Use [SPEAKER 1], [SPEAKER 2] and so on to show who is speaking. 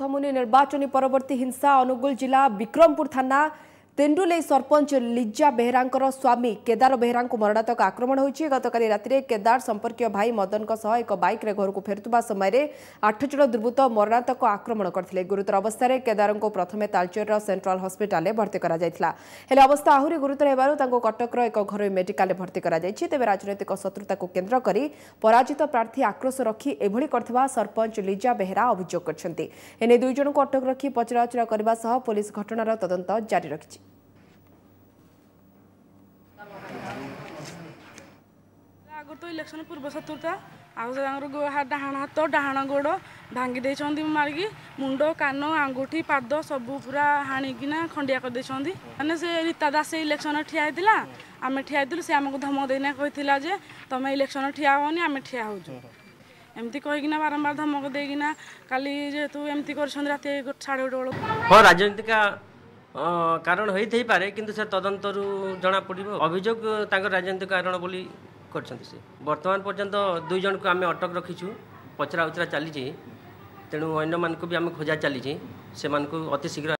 [SPEAKER 1] प्रथम निर्वाचनी पवर्ती हिंसा अनुगुल जिल्ला विक्रमपुर थाना ତେଣ୍ଡୁଲେଇ ସରପଞ୍ଚ ଲିଜା ବେହେରାଙ୍କର ସ୍ୱାମୀ କେଦାର ବେହେରାଙ୍କୁ ମରଣାତକ ଆକ୍ରମଣ ହୋଇଛି ଗତକାଲି ରାତିରେ କେଦାର ସମ୍ପର୍କୀୟ ଭାଇ ମଦନଙ୍କ ସହ ଏକ ବାଇକ୍ରେ ଘରକୁ ଫେରୁଥିବା ସମୟରେ ଆଠ ଜଣ ଦୁର୍ବୃତ୍ତ ମରଣାତକ ଆକ୍ରମଣ କରିଥିଲେ ଗୁରୁତର ଅବସ୍ଥାରେ କେଦାରଙ୍କୁ ପ୍ରଥମେ ତାଳଚେରର ସେଣ୍ଟ୍ରାଲ ହସ୍ପିଟାଲରେ ଭର୍ତ୍ତି କରାଯାଇଥିଲା ହେଲେ ଅବସ୍ଥା ଆହୁରି ଗୁରୁତର ହେବାରୁ ତାଙ୍କୁ କଟକର ଏକ ଘରୋଇ ମେଡିକାଲରେ ଭର୍ତ୍ତି କରାଯାଇଛି ତେବେ ରାଜନୈତିକ ଶତ୍ରୁତାକୁ କେନ୍ଦ୍ର କରି ପରାଜିତ ପ୍ରାର୍ଥୀ ଆକ୍ରୋଶ ରଖି ଏଭଳି କରିଥିବା ସରପଞ୍ଚ ଲିଜା ବେହେରା ଅଭିଯୋଗ କରିଛନ୍ତି ଏନେଇ ଦୁଇ ଜଣଙ୍କୁ ଅଟକ ରଖି ପଚରାଉଚରା କରିବା ସହ ପୋଲିସ ଘଟଣାର ତଦନ୍ତ ଜାରି ରଖିଛି
[SPEAKER 2] গত ଇଲେକ୍ସନ୍ ପୂର୍ବ ଶତ୍ରୁତା ଆଉ ତାଙ୍କର ଡାହାଣ ହାତ ଡାହାଣ ଗୋଡ଼ ଭାଙ୍ଗି ଦେଇଛନ୍ତି ମାରିକି ମୁଣ୍ଡ କାନ ଆଙ୍ଗୁଠି ପାଦ ସବୁ ପୁରା ହାଣିକିନା ଖଣ୍ଡିଆ କରିଦେଇଛନ୍ତି ମାନେ ସେ ରୀତା ଦାସ ଇଲେକ୍ସନ୍ ଠିଆ ହେଇଥିଲା ଆମେ ଠିଆ ହେଇଥିଲୁ ସେ ଆମକୁ ଧମକ ଦେଇନା କହିଥିଲା ଯେ ତମେ ଇଲେକ୍ସନ୍ ଠିଆ ହେବନି ଆମେ ଠିଆ ହେଉଛୁ ଏମିତି କହିକିନା ବାରମ୍ବାର ଧମକ ଦେଇକିନା କାଲି ଯେହେତୁ ଏମିତି କରିଛନ୍ତି ରାତି ସାଢ଼େ ଗୋଟେ ବେଳକୁ
[SPEAKER 3] ହଁ ରାଜନୀତିକ କାରଣ ହୋଇଥାଇପାରେ କିନ୍ତୁ ସେ ତଦନ୍ତରୁ ଜଣାପଡ଼ିବ ଅଭିଯୋଗ ତାଙ୍କର ରାଜନୀତିକ କାରଣ ବୋଲି କରିଛନ୍ତି ସେ ବର୍ତ୍ତମାନ ପର୍ଯ୍ୟନ୍ତ ଦୁଇ ଜଣକୁ ଆମେ ଅଟକ ରଖିଛୁ ପଚରା ଉଚରା ଚାଲିଛି ତେଣୁ ଅନ୍ୟମାନଙ୍କୁ ବି ଆମେ ଖୋଜା ଚାଲିଛି ସେମାନଙ୍କୁ ଅତି ଶୀଘ୍ର